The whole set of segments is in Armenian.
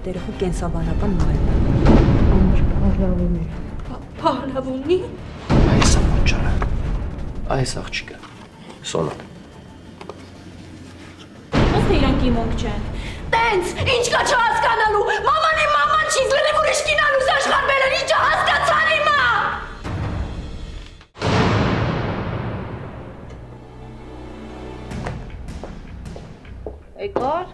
Էլենը այդ երեխու կենսաբանական մայր։ Փահլավունի։ այս է մոճարը։ Այս աղջիկը։ Սոնա։ Ոստ իրանք իմոնք չեն։ Տենց, ինչ կա չհասկանալու։ Մաման իմ մաման չի, զլերև ուրիշ կինանուս աշխարհվել են, ինչը հասկացան իմա։ Էգար,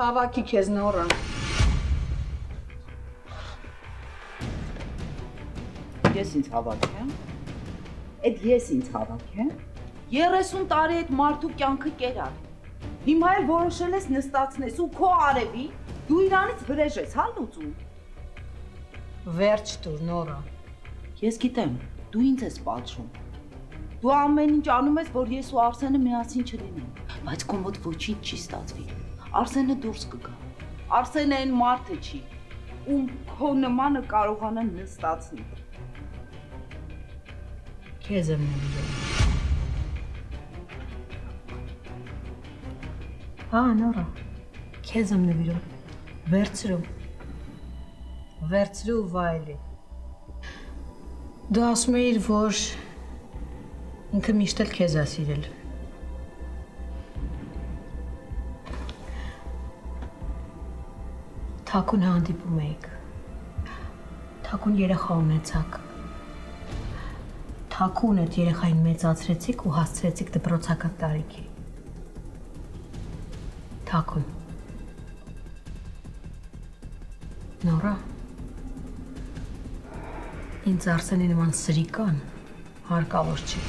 Հավաքի քեզ նորը։ ես ինձ հավաքեմ։ Այդ ես ինձ հավաքեմ։ 30 տարի այդ մարդու կյանքը կերար։ Հիմա էլ որոշել ես նստացնես ու քո արևի դու իրանից վրեժ ես, հա լուծում։ Վերջ տուր նորը։ Ես գիտեմ, դու ինձ ես պատժում։ Դու ամեն ինչ անում ես, որ ես ու Արսենը միասին չլինենք, բայց քո մոտ ոչինչ չի ստացվի։ Արսենը դուրս կգա։ Արսենը այն մարդը չի, ում քո նմանը կարողանա նստացնի։ Քեզ եմ նվիրում։ Հա, նորը։ Քեզ եմ նվիրում։ Վերցրու։ Վերցրու վայելի։ Դու ասում էիր, որ ինքը միշտ էլ քեզ է սիրել։ Թակուն հանդիպում էիք։ Թակուն երեխա ունեցաք։ Թակուն այդ երեխային մեծացրեցիք ու հասցրեցիք դպրոցական տարիքի։ Թակուն։ Նորա։ Ինձ Արսենի նման սրիկան հարկավոր չի։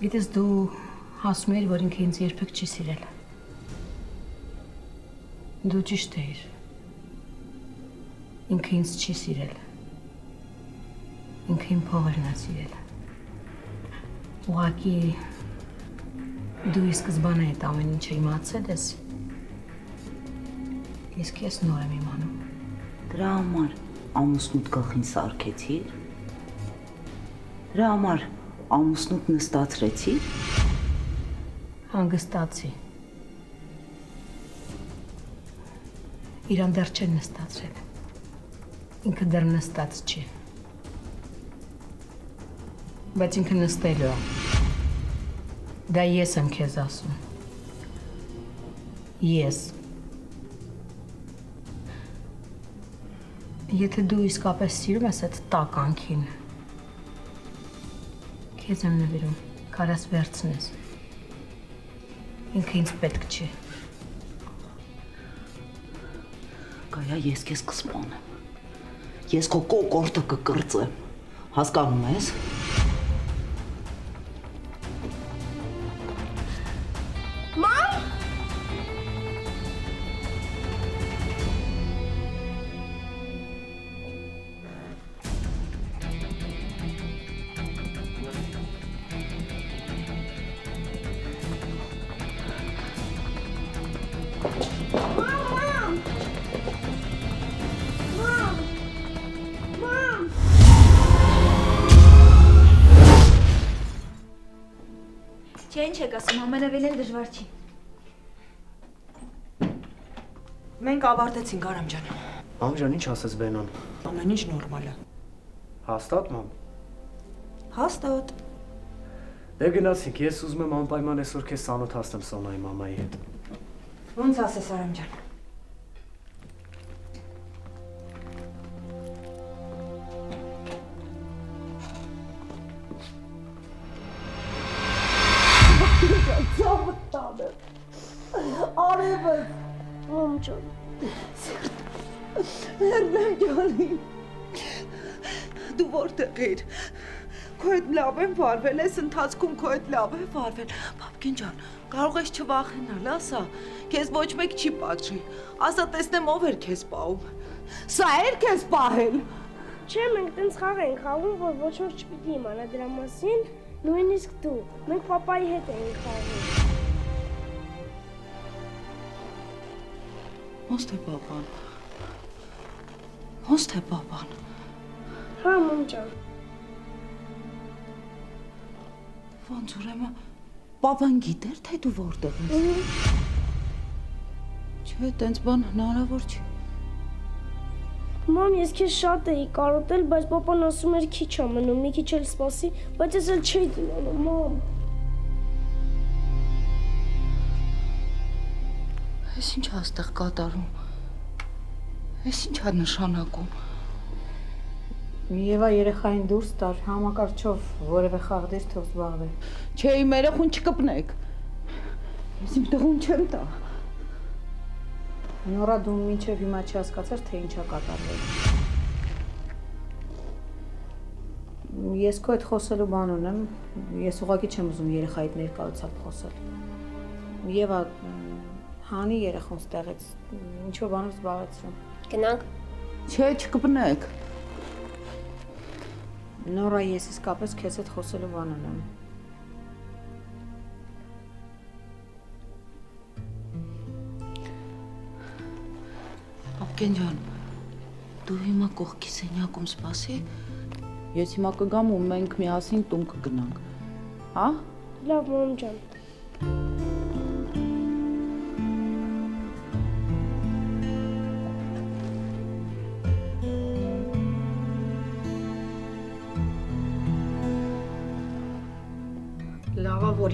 Գիտես դու ասում ես, որ ինքը ինձ երբեք չի սիրել։ Դու ճիշտ էիր։ Ինքը ինձ չի սիրել։ Ինքը իմ փողերն է սիրել։ Ուղղակի դու ի սկզբանե այդ ամեն ինչը իմացել ես։ Իսկ ես նոր եմ իմանում։ Դրա համար ամուսնուդ գլխին սարքեցիր։ Դրա համար ամուսնուդ նստացրեցիր։ Հանգստացի։ Իրան դեռ չեն նստացրել։ Ինքը դեռ նստած չի։ Բայց ինքը նստելու է։ Դա ես եմ քեզ ասում։ Ես։ Եթե դու իսկապես սիրում ես այդ տականքին, քեզ եմ նվիրում, կարաս վերցնես։ Ինքը ինձ պետք չի։ Գայա ես քեզ կսպանեմ։ Ես քո կոկորտը կկրծեմ։ Հասկանում ես։ Չէ, ինչ եք ասում, էլ դժվար չի։ Մենք ավարտեցինք Արամ ջան։ Մամ ջան, ինչ ասես Բենոն։ Ամեն ինչ նորմալ է։ Հաստատ, մամ։ Հաստատ։ Դե գնացինք, ես ուզում եմ անպայման այսօր քեզ ծանոթացնեմ Սոնայի մամայի հետ։ Ոնց ասես Արամ ջան։ Ես։ Քո հետ լավ եմ վարվել, այս ընթացքում քո հետ լավ եմ վարվել։ Պապկին ջան, կարող ես չվախենալ, ասա։ Քեզ ոչ մեկ չի պատժի։ Ասա տեսնեմ ով էր քեզ պահում։ Սա էր քեզ պահել։ Չէ, մենք տենց խաղ ենք խաղում, որ ոչ ոք չպիտի իմանա դրա մասին, նույնիսկ դու։ Մենք papai հետ ենք խաղում։ Ոնց թե պապան։ Ոնց թե պապան։ Հա, մամ ջան։ Ոնց ուրեմն Պապան գիտեր թե դու որտեղ ես։ Չէ, տենց բան հնարավոր չի։ Մամ, ես քեզ շատ էի կարոտել, բայց papan ասում էր քիչ ա մնում, մի քիչ էլ սպասի, բայց ես էլ չէի դիմանում, մամ։ Էս ինչ ա ստեղ կատարում։ Էս ինչ ա նշանակում։ Եվա երեխային դուրս տար, համակարգչով որևէ խաղդիր թող զբաղվի։ Չէ, իմ երախուն չկպնեք։ Ես իմ տղուն չեմ տա։ Նորա դու մինչև հիմա չհասկացար, թե ինչա կատարվել։ Ես քո հետ խոսելու բան ունեմ։ Ես ուղղակի չեմ ուզում երեխայիդ ներկայությամբ խոսել։ Եվա հանի երախուն ստեղից ինչ որ բանով զբաղեցրում։ Գնանք։ Չէ, չկպնեք։ Նորա, ես իսկապես քեզ հետ խոսելու բան ունեմ։ Ակեն ջան, դու հիմա կողքի սենյակում սպասի։ Ես հիմա կգամ ու մենք միասին տուն կգնանք։ Հա? Լավ, մամ ջան։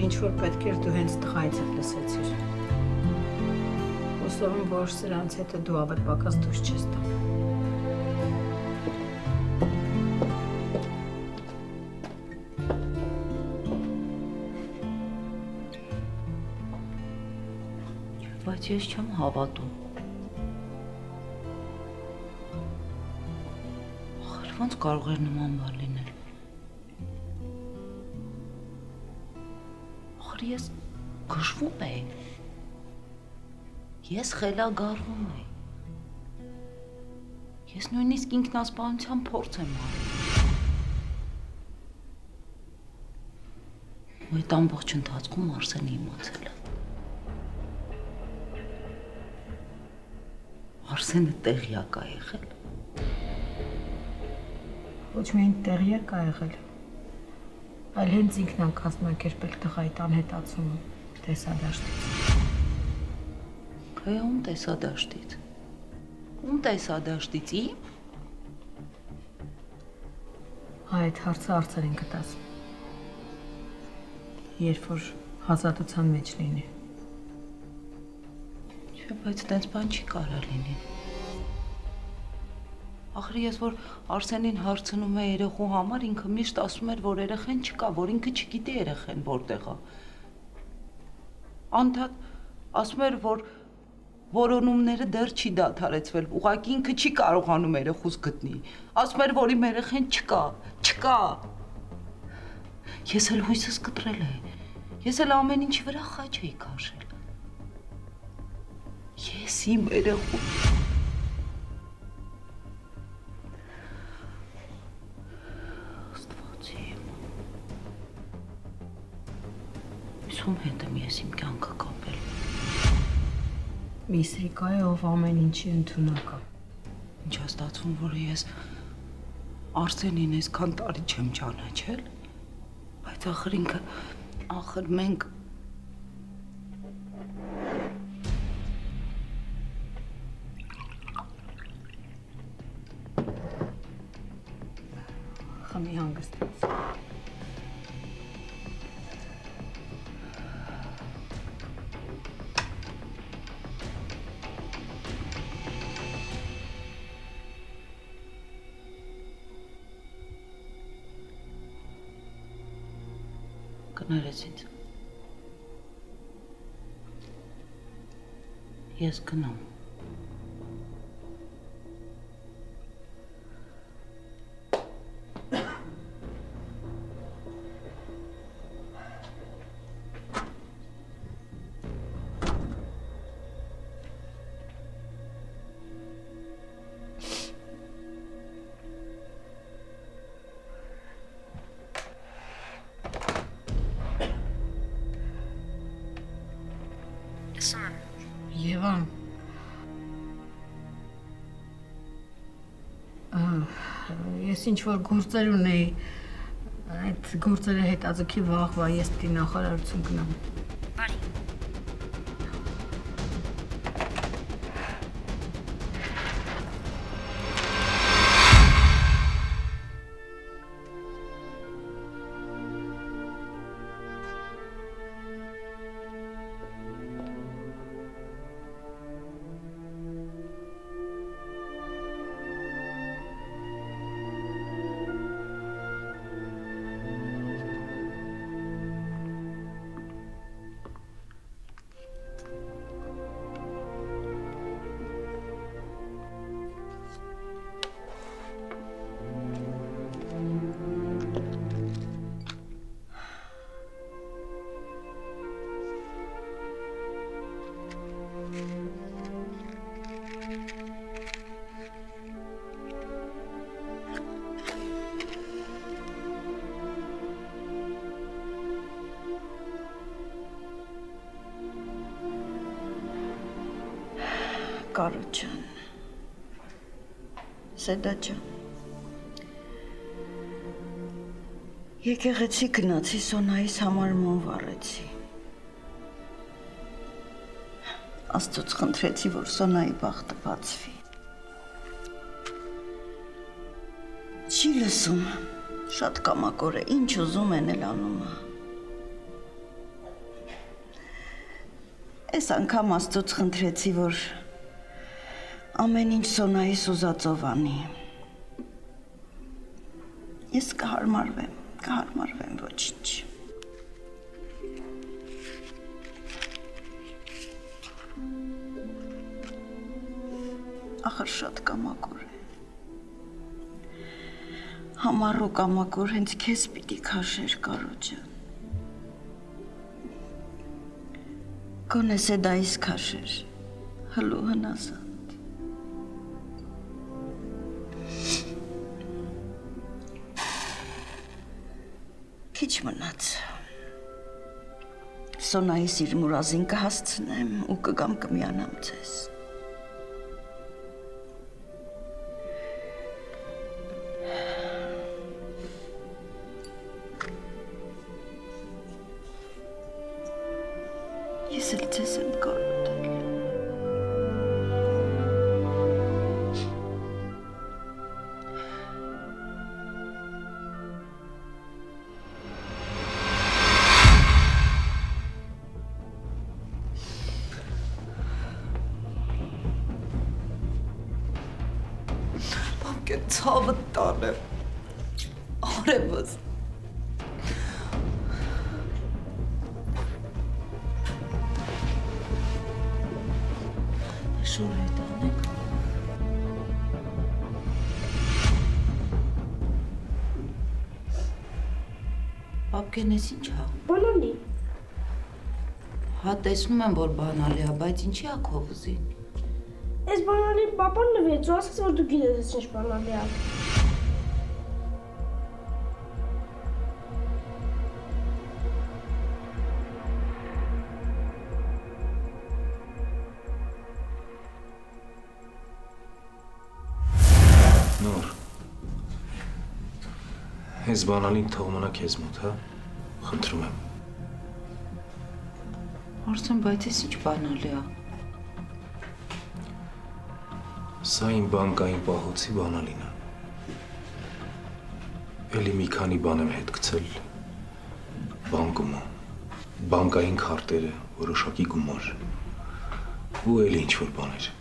ինչ որ պետք էր դու հենց տղայից հետ լսեցիր։ Հուսով եմ, որ սրանց հետո դու ավելի պակաս դուրս չես տա։ Բայց ես չեմ հավատում։ Ախր ոնց կարող էր նման բան լինել։ գժվում եի։ Ես խելագարվում եի։ Ես նույնիսկ ինքնասպանության փորձ եմ արել։ Ու այդ ամբողջ ընթացքում Արսենը իմացել է։ Արսենը տեղյակ ա եղել։ Ոչ միայն տեղյակ ա եղել, այլ հենց ինքն ա կազմակերպել տղայի անհետացումը տեսադաշտից։ Հե ում տեսադաշտից։ Ում տեսադաշտից իմ։ Այդ հարցը արծերին կտաս։ Երբ որ հազատության մեջ լինի։ Չէ, բայց տենց բան չի կարա լինի։ Ախր ես որ Արսենին հարցնում է երեխու համար, ինքը միշտ ասում էր, որ երեխեն չկա, որ ինքը չգիտի երեխեն որտեղ է։ Անդադ ասում էր, որ որոնումները դեռ չի դադարեցվել, ուղղակի ինքը չի կարողանում երեխուս գտնի։ Ասում էր, որ իմ երեխեն չկա, չկա։ Ես էլ հույսս կտրել եմ։ Ես էլ ամեն ինչի վրա խաչ էի քաշել։ Ես իմ երեխու Իսում հետ եմ ես իմ կյանքը կապել։ Միսրիկա է, ով ամեն ինչի ընդունակ է։ Ինչ է ստացվում, որ ես Արսենին այսքան տարի չեմ ճանաչել, բայց ախր ինքը ախր մենք Խմի հանգստից։ կներես ինձ։ Ես գնամ։ Ես ինչ որ գործեր ունեի, Այդ գործերը հետաձգի վաղվա ես պիտի նախարարություն գնամ։ Կարո ջան։ Սեդա ջան։ Եկեղեցի գնացի Սոնայիս համար մոն վառեցի։ Աստծոց խնդրեցի, որ Սոնայի բախտը բացվի։ Չի լսում։ Շատ կամակոր է, ինչ ուզում են էլ անում է։ Այս անգամ Աստծոց խնդրեցի, որ ամեն ինչ Սոնայիս ուզածով անի։ Ես կհարմարվեմ, կհարմարվեմ ոչինչ։ Ախր շատ կամակոր է։ Համառու կամակոր հենց քեզ պիտի քաշեր կարո ջան։ Գոնե սեդայիս քաշեր։ Հլու հնասանդ։ Սոնայիս իր մուրազին կհասցնեմ ու կգամ կմիանամ ձեզ։ Շուր է տանեք։ Բաբկենես ինչ հա։ Բանալի։ Հա տեսնում եմ, որ բանալի է, բայց ինչի է քո վզին։ Այս բանալի papan նվեց ու ասաց որ դու գիտես ես ինչ բանալի է։ Այս բանալին թող մնա քեզ մոտ, հա։ Խնդրում եմ։ Արսեն, բայց ես ինչ բանալի է։ Սա իմ բանկային պահոցի բանալին է։ Էլի մի քանի բան եմ հետ գցել բանկում։ Բանկային քարտերը, որոշակի գումար։ Ու էլի ինչ որ բաներ,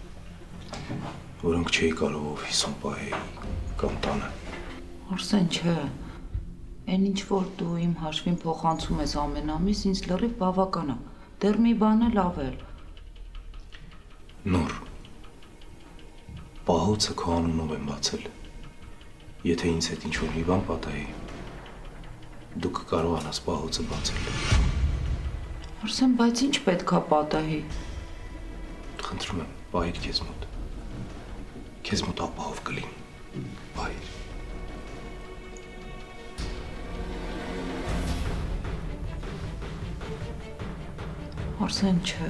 որոնք չէի կարող օֆիսում պահել կամ տանը։ Արսեն, չէ։ Այն ինչ որ դու իմ հաշվին փոխանցում ես ամեն ամիս, ինձ լրիվ բավական է։ Դեռ մի բան էլ ավել։ Նոր։ Պահոցը քո անունով եմ բացել։ Եթե ինձ հետ ինչ-որ մի բան պատահի, դու կկարողանաս պահոցը բացել։ Արսեն, բայց ինչ պետքա պատահի։ Խնդրում եմ, պահիր քեզ մոտ։ Քեզ մոտ ապահով կլինի։ Պահիր։ Արսեն, չէ։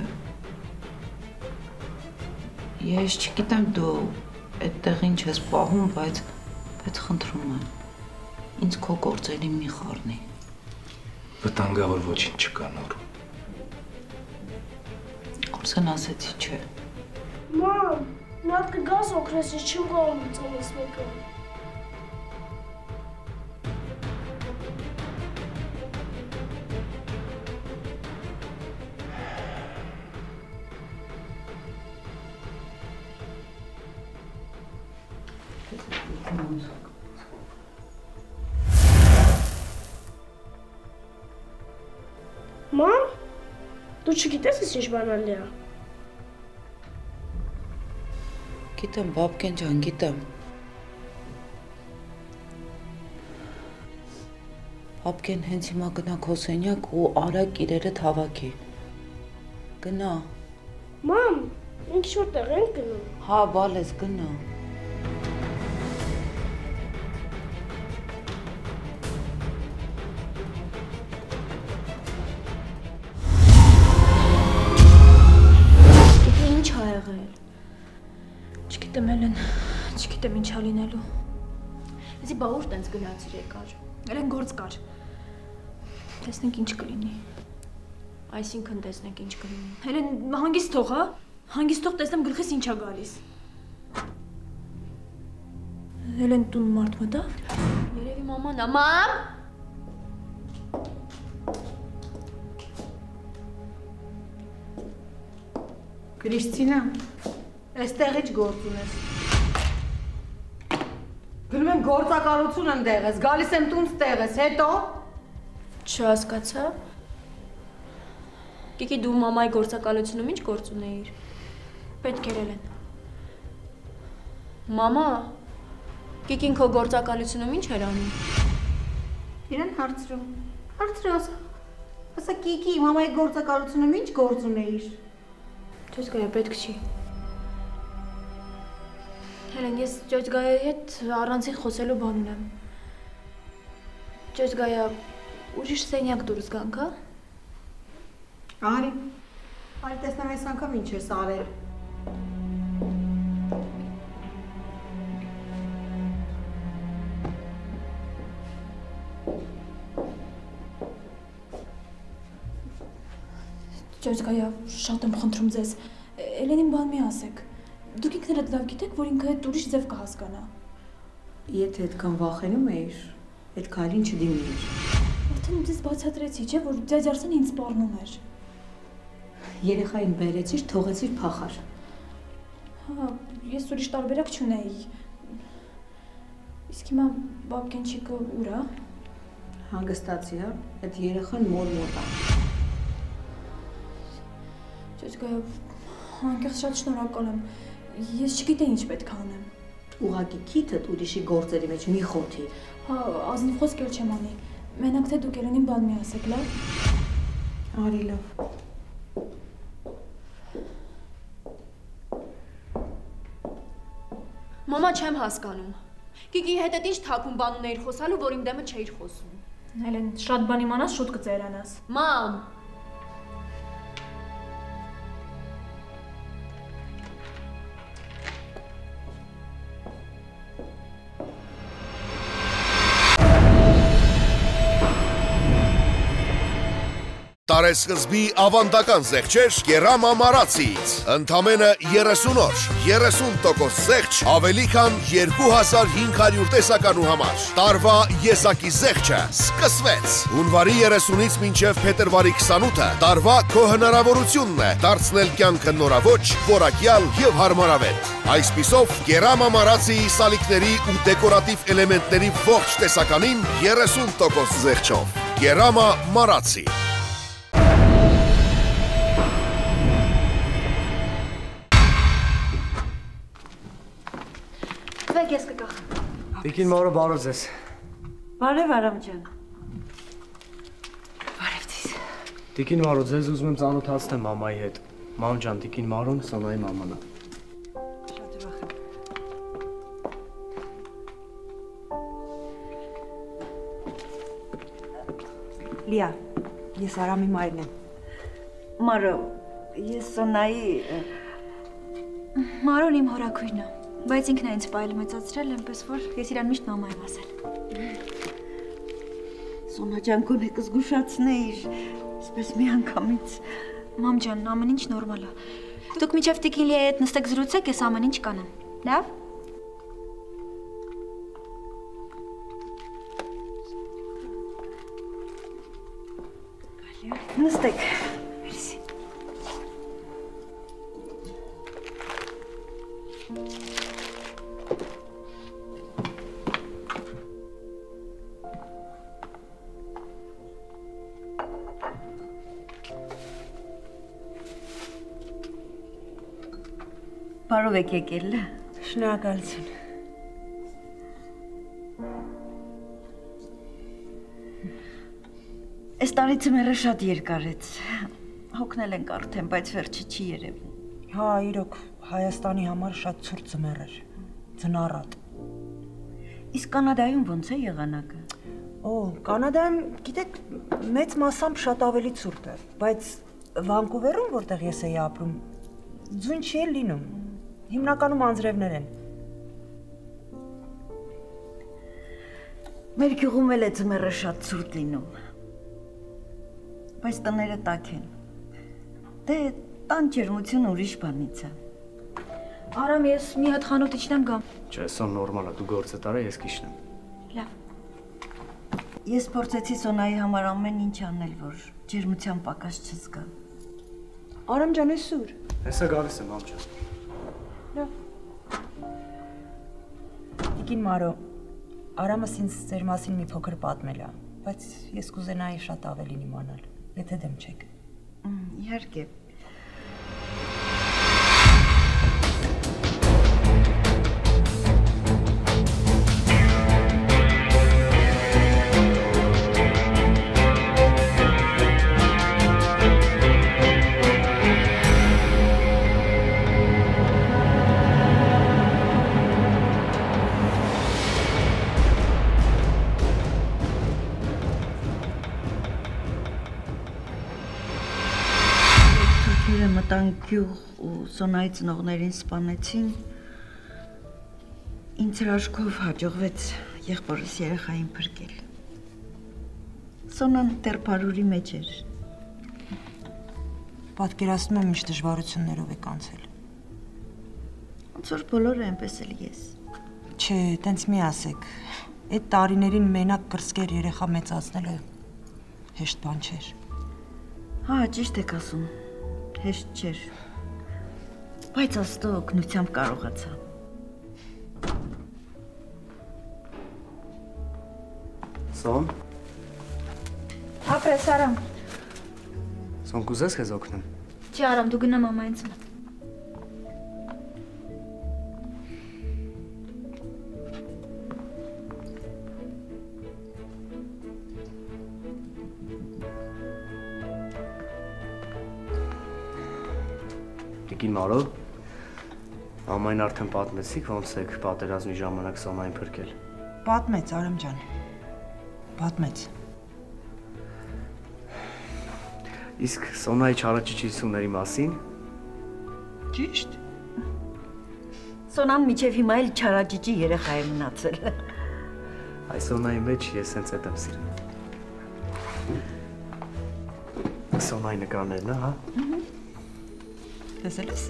Ես չգիտեմ դու այդտեղ ինչ ես պահում, բայց բայց խնդրում եմ։ ինձ քո գործերին մի խառնի։ Վտանգավոր ոչինչ չկա նոր։ Արսեն ասեցի չէ։ Մամ, նա կգաս օգնես, ես չեմ կարող լուծել մեկը։ ինչ բանալի է։ Գիտեմ, բաբկեն ջան, գիտեմ։ Բաբկեն հենց հիմա գնա քո սենյակ ու արագ իրերը հավաքի։ Գնա։ Մամ, ինչ որ տեղ ենք գնում։ Հա, բալես, գնա։ Դե չգիտեմ ինչ ա լինելու։ Էսի բա ուր տենց գնացիր եկար։ Հելեն գործ կար։ Տեսնենք ինչ կլինի։ Այսինքն տեսնենք ինչ կլինի։ Հելեն հանգիստ թող, հա։ Հանգիստ թող տեսնեմ գլխիս ինչ ա գալիս։ Հելեն տուն մարդ մտա։ Երևի մաման ա։ Մամ։ Կրիստինա, այստեղ ի՞նչ գործ ունես։ Գնում եմ գործակալություն եմ դեղես, գալիս եմ տուն ստեղես, հետո Չհասկացա։ Կիկի դու մամայի գործակալությունում ինչ գործ ունեիր։ Պետք էր ելեն։ Մամա, Կիկին քո գործակալությունում ինչ էր անում։ իրեն հարցրում։ Հարցրի ասա։ Ասա Կիկի, մամայի գործակալությունում ինչ գործ ունեիր։ Ճոճ գայա պետք չի։ Հելեն, ես ճոճ գայայի հետ առանցին խոսելու բան ունեմ։ Ճոճ գայա ուրիշ սենյակ դուրս գանք, հա։ Արի։ Արի տեսնեմ այս անգամ ինչ ես արել։ Ճոճ գայա, շատ եմ խնդրում ձեզ։ Էլենին բան մի ասեք։ Դուք ինքներդ լավ գիտեք, որ ինքը այդ ուրիշ ձև կհասկանա։ Եթե այդքան վախենում էիր, այդ քայլին չդիմեիր։ Արդեն ձեզ բացատրեցի, չէ, որ ձեզ Արսենը ինձ սպառնում էր։ Երեխային բերեցիր, թողեցիր փախար։ Հա, ես ուրիշ տարբերակ չունեի։ Իսկ հիմա բաբկենչիկը ուր է։ Հանգստացի, հա։ Այդ երեխան մոր մոտ է։ Ճոճկա, անկեղծ շատ շնորհակալ եմ։ Ես չգիտեի ինչ պետք է անեմ։ Ուղակի քիթդ ուրիշի գործերի մեջ մի խոթի։ Հա, ազնիվ խոսք էլ չեմ անի։ Մենակ թե դուք Էլենին բան մի ասեք, լավ։ Արի լավ։ Մամա չեմ հասկանում։ Կիկի հետ այդ ինչ թակուն բան ունեիր խոսալու, որ իմ դեմը չէիր խոսում։ Հելեն, շատ բան իմանաս, շուտ կծերանաս։ Մամ, Տարեսկզբի ավանդական զեղչեր Կերամա Մարացիից։ Ընդամենը 30 օր, 30% զեղչ ավելի քան 2500 տեսականու համար։ Տարվա եսակի զեղչը սկսվեց։ Հունվարի 30-ից մինչև փետրվարի 28-ը տարվա քո հնարավորությունն է դարձնել կյանքը նորաոճ, որակյալ եւ հարմարավետ։ Այսպիսով Կերամա Մարացիի սալիկների ու դեկորատիվ էլեմենտների ողջ տեսականին 30% զեղչով։ Կերամա Մարացի Տիկին Մարո բարով ձեզ։ Բարև Արամ ջան։ Տիկին Մարո ձեզ ուզում եմ ծանոթացնել մամայի հետ։ Մամ ջան, Տիկին Մարոն Սոնայի մաման է։ Շատ ուրախ եմ։ Լիա, ես Արամի մայրն եմ։ Մարո, ես Սոնայի Մարոն իմ հորաքույրն է, բայց ինքն է ինձ պայել մեծացրել, այնպես որ ես իրան միշտ մամա եմ ասել։ Սոնա ջան, գոնե կզգուշացնեիր, այսպես մի անգամից։ Մամ ջան, ամեն ինչ նորմալ է։ Դուք միջև Տիկին Լիայի հետ նստեք զրուցեք, ես ամեն ինչ կանեմ։ Լավ։ Նստեք։ Բարով եք եկել։ Շնորհակալություն։ Այս տարի ծմերը շատ երկարեց։ Հոգնել ենք արդեն, բայց վերջը չի երևում։ Հա, իրոք Հայաստանի համար շատ ցուրտ ձմեռ էր։ Ձնառատ։ Իսկ Կանադայում ոնց է եղանակը։ Օ, Կանադայում, գիտեք, մեծ մասամբ շատ ավելի ցուրտ է, բայց Վանկուվերում, որտեղ ես էի ապրում, ձուն չի լինում։ Հիմնականում անձրևներ են։ Մեր գյուղում էլ է ձմեռը շատ ցուրտ լինում։ Բայց տները տաք են։ Դե տան ջերմությունը ուրիշ բանից է։ Արամ, ես մի հատ խանութ իջնեմ գամ։ Չէ, սա նորմալ է, դու գործը տարա, ես կիշնեմ։ Լավ։ Ես փորձեցի Սոնայի համար ամեն ինչ անել, որ ջերմության պակաս չզգա։ Արամ ջան, ես սուր։ Հեսա գալիս եմ, մամ ջան։ Տիկին Մարո, Արամս ինձ ձեր մասին մի փոքր պատմել է, բայց ես կուզենայի շատ ավելին իմանալ, եթե դեմ չեք։ Իհարկե։ գյուղ ու Սոնայի ծնողներին սպանեցին։ Ինձ հրաշքով հաջողվեց եղբորս երեխային փրկել։ Սոնան դեռ բարուրի մեջ էր։ Պատկերացնում եմ ինչ դժվարություններով եք անցել։ Ոնց որ բոլորը այնպես էլ ես։ Չէ, տենց մի ասեք։ Այդ տարիներին մենակ կրսկեր երեխա մեծացնելը հեշտ բան չէր։ Հա, ճիշտ եք ասում։ Հեշտ չէր։ Բայց աստծո օգնությամբ կարողացա։ Սոն, Ապրես Արամ։ Սոն կուզես քեզ օգնեմ։ Չի Արամ, դու գնա մամայից մոտ։ Մարո, ամայն արդեն պատմեցիք, ոնց եք պատերազմի ժամանակ Սոնային փրկել։ Պատմեց Արամ ջան։ Պատմեց։ Իսկ Սոնայի չարաճճիությունների մասին Ճիշտ։ Սոնան միջև հիմա էլ չարաճճի երեխա է մնացել։ այս Սոնայի մեջ ես հենց այդ եմ սիրում։ Սոնայի նկարներն, հա։ Տեսել ես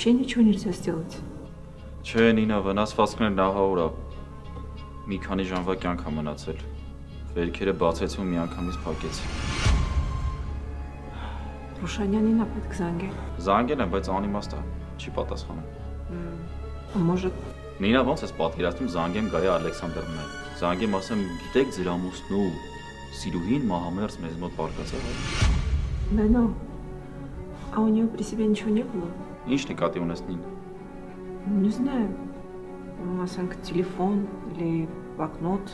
вообще ничего нельзя сделать։ Չէ, Նինա, վնասվածքներ նահաուր է։ Մի քանի ժամվա կյանք է մնացել։ Վերքերը բացեցի ու միանգամից փակեցի։ Ռուշանյանին է պետք զանգել։ Զանգել եմ, բայց անիմաստ է, չի պատասխանում։ Может Նինա, ոնց ես պատկերացնում զանգեմ Գայա Ալեքսանդրովնային։ Զանգեմ ասեմ, գիտեք ձեր ամուսնու Սիրուհին մահամերձ մեզ մոտ պարկացել է։ Մենո, а у нее при себе ничего не было? Ինչ նկատի ունես Նինա։ Не знаю. Մասանք телефон или блокнот.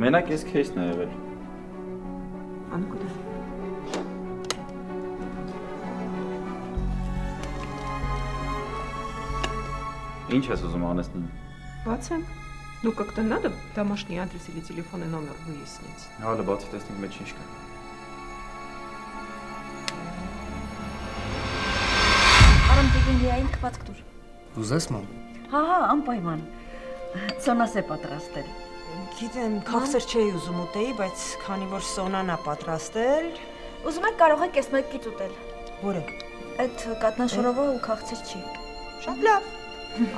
Մենակ ես քեյսն է եղել։ А ну куда? Ինչ ես ուզում անես Նինա։ Бацем. Ну, как-то надо домашний адрес или телефонный номер выяснить. Հալը բացի տեսնենք մեջ ինչ կա։ Կպածք դուր։ Ուզես մամ։ Հա, հա, անպայման։ Սոնաս է պատրաստել։ Գիտեմ, քաղցր չէի ուզում ուտեի, բայց քանի որ Սոնան է պատրաստել, Ուզում եք կարող եք այս մեկից ուտել։ որը։ Այդ կատնաշորովը ու քաղցր չի։ Շատ լավ։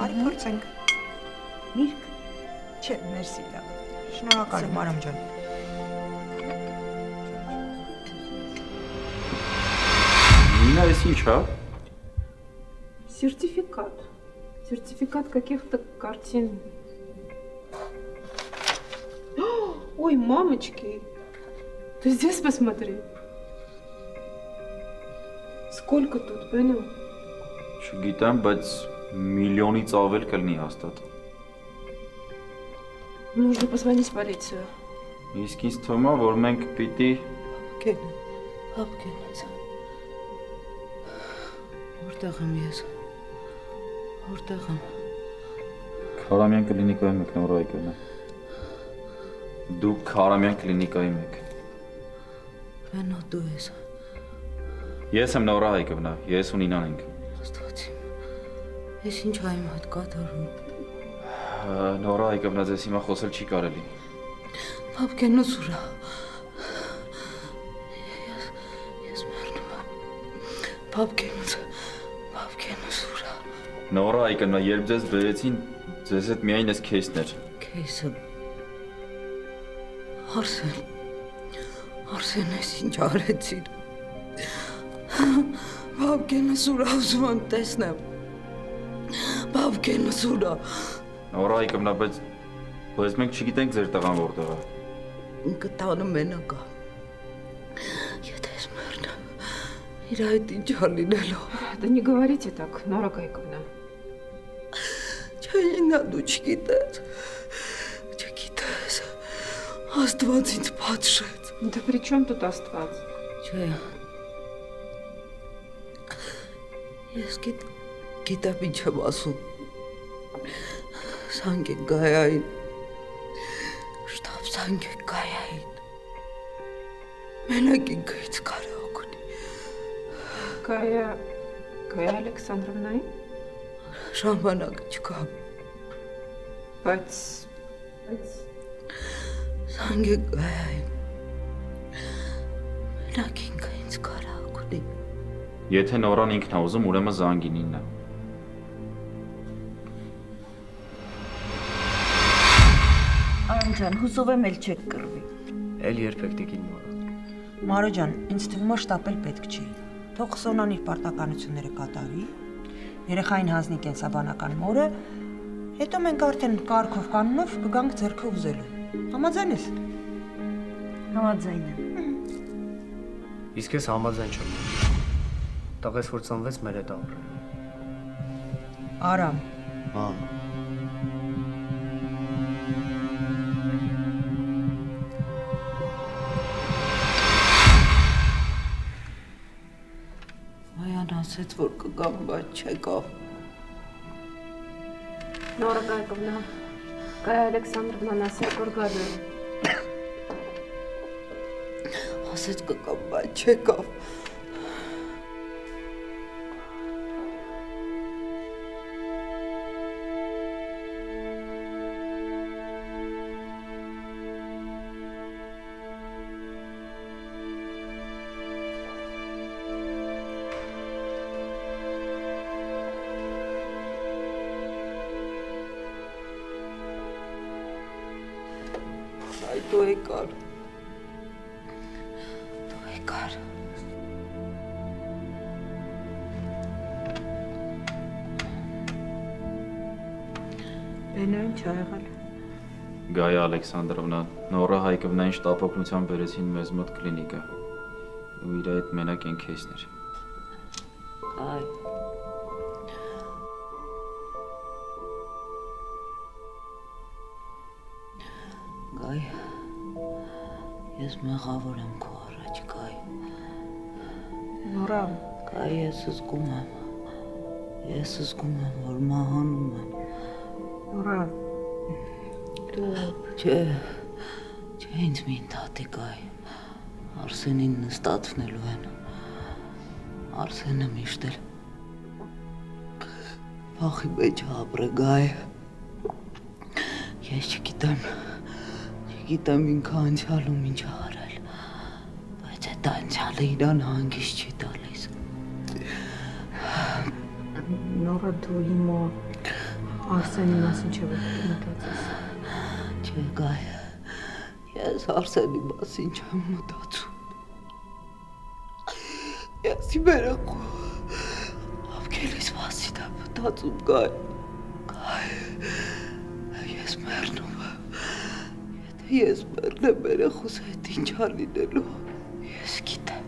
Արի փորձենք։ Միրգ։ Չէ, մերսի լավ։ Շնորհակալ եմ, Արամ ջան։ Նինա, ես ինչ հա։ Сертификат. Сертификат каких-то картин. Ой, мамочки. Ты здесь посмотри. Сколько тут, понял? Չգիտեմ, բայց միլիոնից ավել կլինի հաստատ։ Нужно позвонить в полицию. Իսկ ինձ թվում է, որ մենք պիտի Կեն։ Հապկենաց։ Որտեղ եմ ես։ Որտեղ եմ։ Քարամյան կլինիկայում եք նորայ կնա։ Դուք Քարամյան կլինիկայում եք։ Վենո դու ես։ Ես եմ Նորա Հայկովնա, ես ու Նինան ենք։ Աստվածի։ Ես ինչ այմ հատ կատարում։ Նորա Հայկովնա, ձեզ հիմա խոսել չի կարելի։ Հապկենոց ուրա։ Ես ես մեռնում եմ։ ուրա։ Նորա Հայկովնա, երբ ձեզ բերեցին, ձեզ հետ միայն էս քեյսն էր։ Քեյսը։ Արսեն։ Արսեն, ես ինչ արեցին։ Բաբկենը սուրա ուզում եմ տեսնեմ։ Բաբկենը սուրա։ Նորա Հայկովնա, բայց բայց մենք չգիտենք ձեր տղան որտեղ է։ Կտանը մենակ է։ Եթե ես մեռնեմ, իր այդ ինչ ա լինելու։ Да не говорите так, Нора Гайковна. Չայինա դու չգիտես։ Չգիտես։ Աստված ինձ պատժեց։ Да при чем тут Астват? Չէ։ Ես գիտ գիտեմ ինչ եմ ասում։ Սանգե գայային։ Շտապ սանգե գայային։ Մենակ ինքը ինձ կարող ունի։ Кая... Кая Александровна. Ժամանակ չկա։ Բայց... Բայց... Սանգե գայային։ Մենակ ինքը ինձ կարող ունի։ Եթե Նորան ինքն է ուզում, ուրեմն զանգի Նինա։ Արամ ջան, հուսով եմ էլ չեք կռվի։ Էլ երբեք տիկին մորը։ Մարո ջան, ինձ թվում է շտապել պետք չի։ Թող Սոնան իր պարտականությունները կատարի, երեխային հանձնի կենսաբանական մորը, հետո մենք արդեն կարգով կանոնով կգանք ձեռքը ուզելու։ Համաձայն ես։ Համաձայն եմ։ Իսկ ես համաձայն չեմ։ Տղես որ ծնվեց մեր հետ ապրել։ Արամ, Մամ, ասեց, որ կգամ, բայց չեկավ։ Նորա Գայկովնա, Կայա Ալեքսանդրովնան ասել որ գալու է։ Ասեց կգամ, բայց չեկավ։ Ալեքսանդրովնա, նորը Հայկովնային շտապօգնության բերեցին մեզ մոտ կլինիկա։ Ու իր այդ մենակ են քեյսներ։ Այ Գայ Ես մեղավոր եմ քո առաջ, Գայ։ Նորա, Գայ, ես զգում եմ։ Ես զգում եմ, որ մահանում եմ։ նորա, դու Չէ, չէ ինձ մի տատի Գայ։ Արսենին նստածնելու են։ Արսենը միշտ էլ Փախի մեջ ապրե Գայ։ Ես չգիտեմ։ Չգիտեմ ինքը անցյալում ինչ արել։ Բայց այդ անցյալը իրան հանգիստ չի տալիս։ նորա դու հիմա Արսենի մասին չէ որ մտածես։ Գայ։ Ես Արսենի մասին չեմ մտածում։ Ես իմ երախո ապքելիս մասին եմ մտածում, Գայ։ Գայ։ Ես մեռնում եմ։ Եթե ես մեռնեմ երախոս հետ ինչ ա լինելու։ Ես գիտեմ։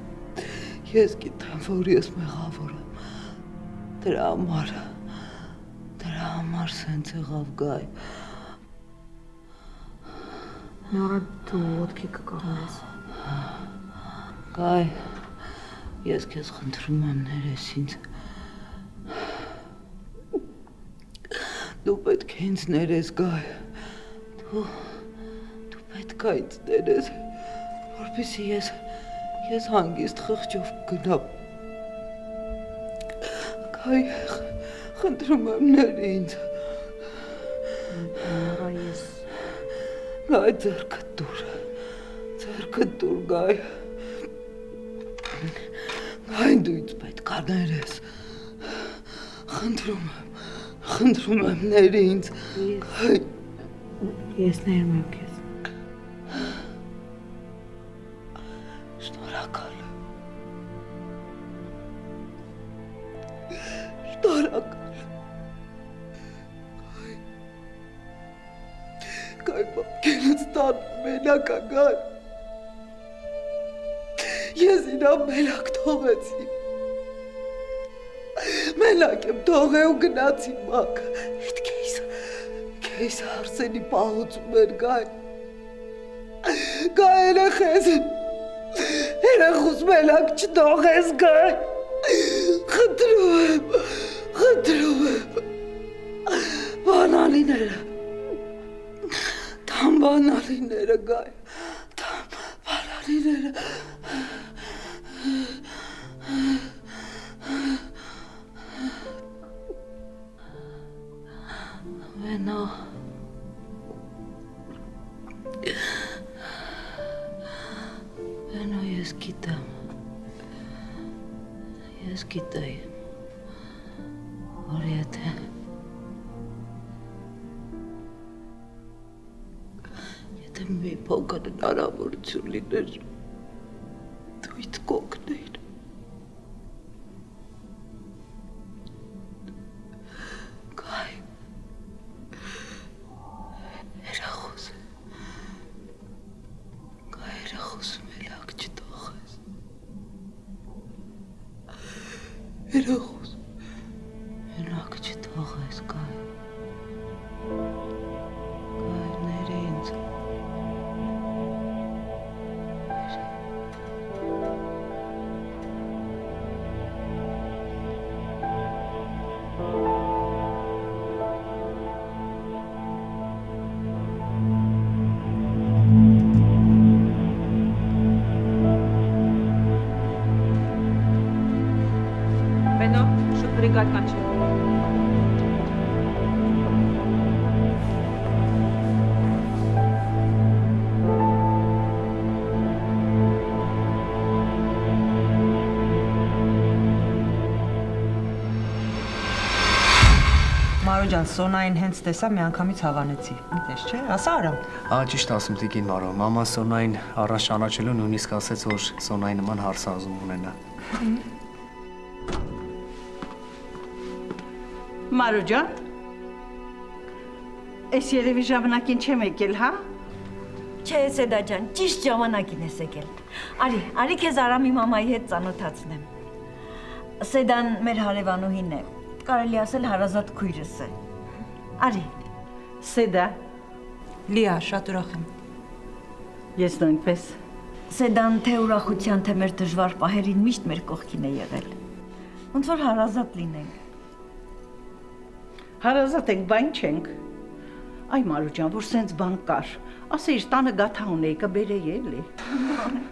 Ես գիտեմ, որ ես մեղավոր եմ։ Դրա համար դրա համար սենց եղավ Գայ։ Նորա դու ոդքի կկողնես։ Գայ, ես քեզ խնդրում եմ ներես ինձ։ Դու պետք է ինձ ներես, Գայ։ Դու դու պետք է ինձ ներես, որպեսզի ես ես հանգիստ խղճով գնամ։ Գայ, խնդրում եմ ներ ինձ։ Գայ, ձերքը դուր։ Ձերքը դուր, Գայ։ Գայ, դու ինձ պետք է ներես։ Խնդրում եմ, խնդրում եմ ներ ինձ։ Գայ, ես ներում եմ գնացի մակ։ Այդ կեյսը, կեյսը Արսենի պահոցում էր գայ։ Գայ երեխես, երեխուս մենակ չթողես գայ։ Խնդրում եմ, խնդրում եմ։ Բանալիները, Տան բանալիները գայ։ Տան բանալիները։ Վենա։ Վենա ես գիտեմ։ Ես գիտեի։ Որ եթե Եթե մի փոքր հնարավորություն լիներ, դու ինձ կօգնեիր։ Շուտ բրիգադ կանչի։ Մարո ջան, Սոնային հենց տեսա մի անգամից հավանեցի։ Միտես, չէ՞։ Ասա Արամ։ Ա ճիշտ ասում Տիկին Մարո, մամա Սոնային առաջ ճանաչելու նույնիսկ ասեց, որ Սոնայի նման հարսազում ունենա։ Մարու ջան։ Էս երևի ժամանակին չեմ եկել, հա։ Չէ, Սեդա ջան, ճիշտ ժամանակին ես եկել։ Արի, արի քեզ Արամի մամայի հետ ծանոթացնեմ։ Սեդան մեր հարևանուհին է։ Կարելի ասել հարազատ քույրս է։ Արի։ Սեդա։ Լիա, շատ ուրախ եմ։ Ես նույնպես։ Սեդան թե ուրախության, թե մեր դժվար պահերին միշտ մեր կողքին է եղել։ Ոնց որ հարազատ լինենք։ Հարազատ ենք, բան չենք։ Այ Մարու ջան, որ սենց բան կար։ Ասեիր, տանը գաթա ունեի, կբերեի էլի։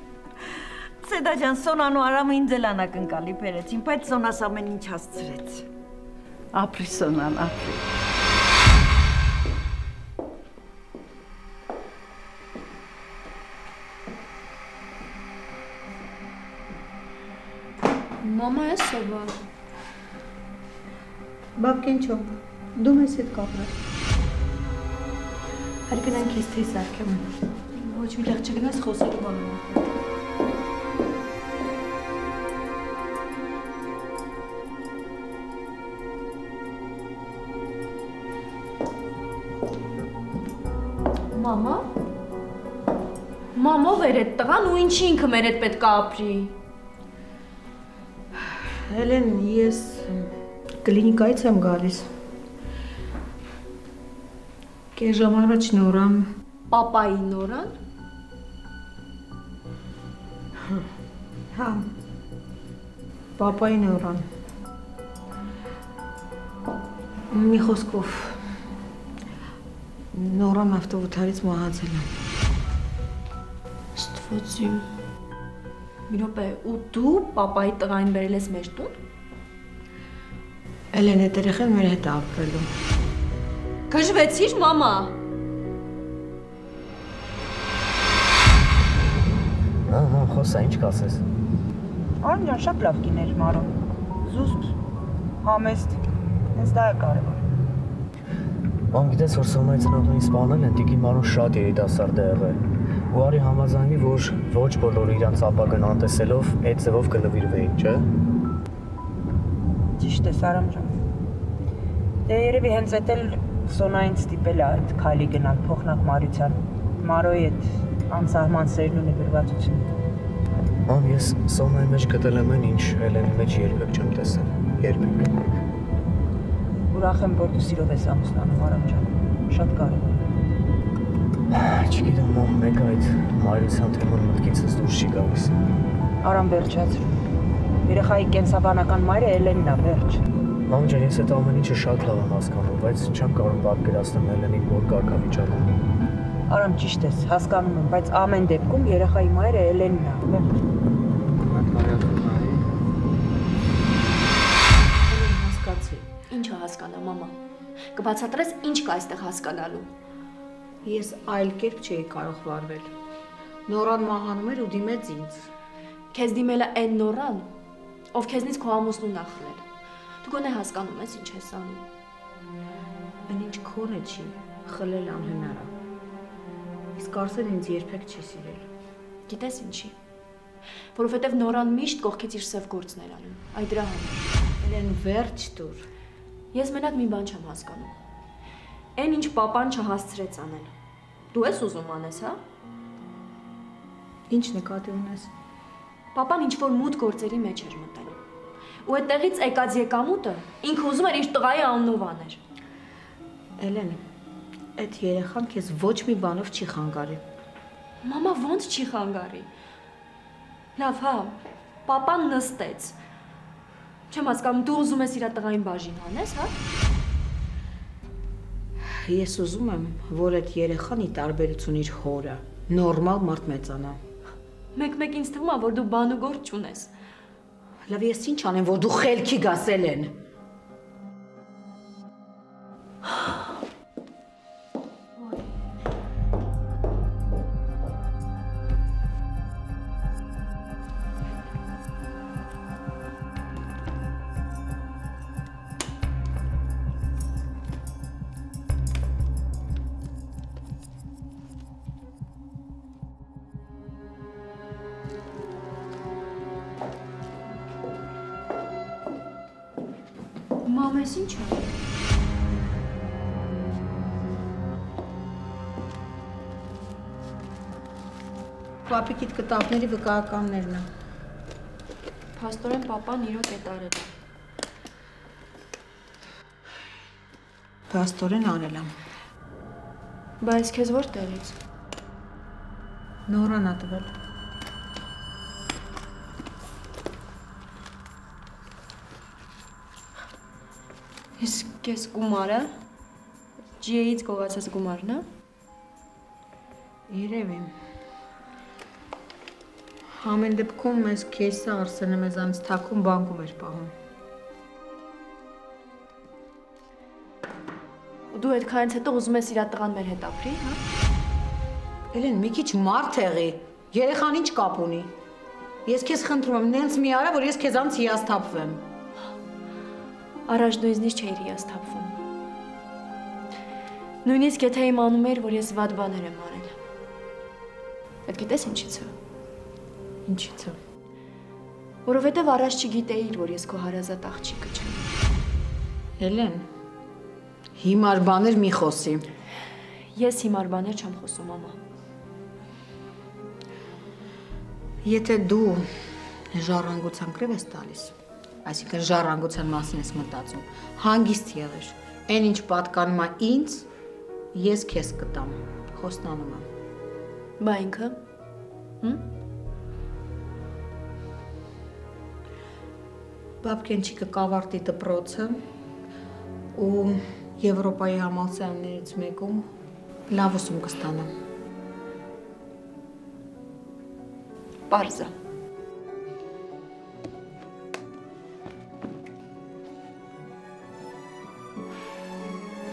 Սեդա ջան, Սոնան ու Արամը ինձ էլ անակնկալի բերեցին, բայց Սոնաս ամեն ինչ հասցրեց։ Ապրի Սոնան, ապրի։ Մամա է սովա։ Բաբկեն չո։ Դու մեզ հետ կապրար։ Հարի գնանք քեզ թե սարքեմ։ Ոչ մի տեղ չգնաս խոսելու բան ունեմ։ Մամա։ Մամա վեր այդ տղան ու ինչի ինքը մեր հետ պետք է ապրի։ Հելեն, ես կլինիկայից եմ գալիս։ Կես ժամ առաջ նորամ Պապայի նորան։ Հա։ Պապայի նորան։ Մի խոսքով նորան ավտովթարից մահացել է։ Ստվոցի։ Մի րոպե, ու դու պապայի տղային բերել ես մեր տուն։ Էլեն այդ երեխան մեր հետ է ապրելու։ Քժվեցիր, մամա։ Ահա, խոսա, ինչ կասես։ Արամ ջան, շատ լավ կիներ Մարոն։ Զուսպ, համեստ։ Հենց դա է կարևոր։ Ամ գիտես, որ Սոնայի ծնողներին սպանել են, Տիկին Մարուն շատ երիտասարդ է եղել։ Ու արի համաձայնվի, որ ոչ բոլորը իրանց ապագան անտեսելով այդ ձևով կնվիրվեին, չէ՞։ Ճիշտ է, Սարամ ջան։ Դե երևի հենց այդ էլ Սոնային ստիպել է այդ քայլի գնալ փոխնակ Մարիության։ Մարոյի այդ անսահման սերն ու նվիրվածությունը։ Ամ ես Սոնայի մեջ գտել եմ այն, ինչ Հելենի մեջ երբեք չեմ տեսել։ Երբեք։ Ուրախ եմ, որ դու սիրով ես ամուսնանում, Արամ ջան։ Շատ կարևոր Չգիտեմ, մամ, մեկ այդ Մարիության թեման մտքիցս դուրս չի գալիս։ Արամ վերջացրու։ Երեխայի կենսաբանական մայրը Էլենն է, վերջ։ Մամ ջան, ես այդ ամեն ինչը շատ լավ եմ հասկանում, բայց չեմ կարող պատկերացնել Հելենին որ կարգավիճակում։ Արամ ճիշտ ես, հասկանում եմ, բայց ամեն դեպքում երեխայի մայրը Էլենն է, վերջ։ Հասկացի։ Ինչը հասկանա, մամա։ Կբացատրես ինչ կա այստեղ հասկանալու։ Ես այլ կերպ չէի կարող վարվել։ Նորան մահանում էր ու դիմեց ինձ։ Քեզ դիմելը այն նորան, ով քեզնից քո ամուսնուն ա խլել։ Դու գոնե հասկանում ես ինչ ես անում։ Այնինչ քոնը չի, խլել անհնար է։ Իսկ Արսեն ինձ երբեք չի սիրել։ Գիտես ինչի։ Որովհետև Նորան միշտ կողքից իր սև գործն էր անում։ Այ դրա համար։ Էլեն վերջ դուր։ Ես մենակ մի բան չեմ հասկանում։ Այն ինչ papan չհասցրեց անել։ Դու ես ուզում անես, հա։ Ինչ նկատի ունես։ Papan ինչ որ մութ գործերի մեջ էր մտել։ Ու այդտեղից եկած եկամուտը ինքը ուզում էր իր տղայի անունով աներ։ Էլեն, այդ երեխան քեզ ոչ մի բանով չի խանգարի։ Մամա ո՞նց չի խանգարի։ Լավ, հա։ Papan նստեց։ Չեմ հասկանում, դու ուզում ես իր տղային բաժին անես, հա։ Ես ուզում եմ, որ այդ երեխան ի տարբերություն իր հորը նորմալ մարդ մեծանա։ Մեկ-մեկ ինձ թվում է, որ դու բան ու գործ չունես։ Լավ, ես ինչ անեմ, որ դու խելքի գասել են։ Մամ, այս ի՞նչ է։ Պապիկիդ կտավների վկայականներն են։ Փաստորեն papan իրոք է տարել։ Փաստորեն արել եմ։ Բայց քեզ որտեղից։ Նորանա տվել։ Քեզ գումարը GA-ից գողացած գումարն է։ Երևի։ Ամեն դեպքում մեզ քեսը Արսենը մեզանից թաքուն բանկում էր պահում։ Ու դու այդքանից հետո ուզում ես իր տղան մեր հետ ապրի, հա։ Էլեն, մի քիչ մարդ եղի։ Երեխան ինչ կապ ունի։ Ես քեզ խնդրում եմ, նենց մի արա, որ ես քեզանց հիասթափվեմ։ Առաջ դու ինձնից չէիր հիասթափվում։ Նույնիսկ եթե իմանում էր, որ ես վատ բաներ եմ արել։ Այդ գիտես ինչից է։ Ինչից է։ Որովհետև առաջ չգիտեիր, որ ես քո հարազատ աղջիկը չեմ։ Էլեն, հիմար բաներ մի խոսի։ Ես հիմար բաներ չեմ խոսում, մամա։ Եթե դու ժառանգության կրև ես տալիս, այսինքն ժառանգության մասին ես մտածում, հանգիստ եղիր։ Այն ինչ պատկանում է ինձ, ես քեզ կտամ։ Խոստանում եմ։ Բա ինքը։ Հմ։ Բաբկենչիկը կավարտի դպրոցը ու Եվրոպայի համալսարաններից մեկում լավ ուսում կստանա։ Պարզա։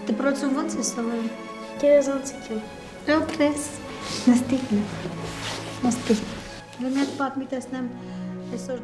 Դպրոցում ո՞նց ես սովորել։ Գերազանցիկ եմ։ Դոկտես։ Նստիկն Նստիկ։ Մի հատ պատմի տեսնեմ այսօր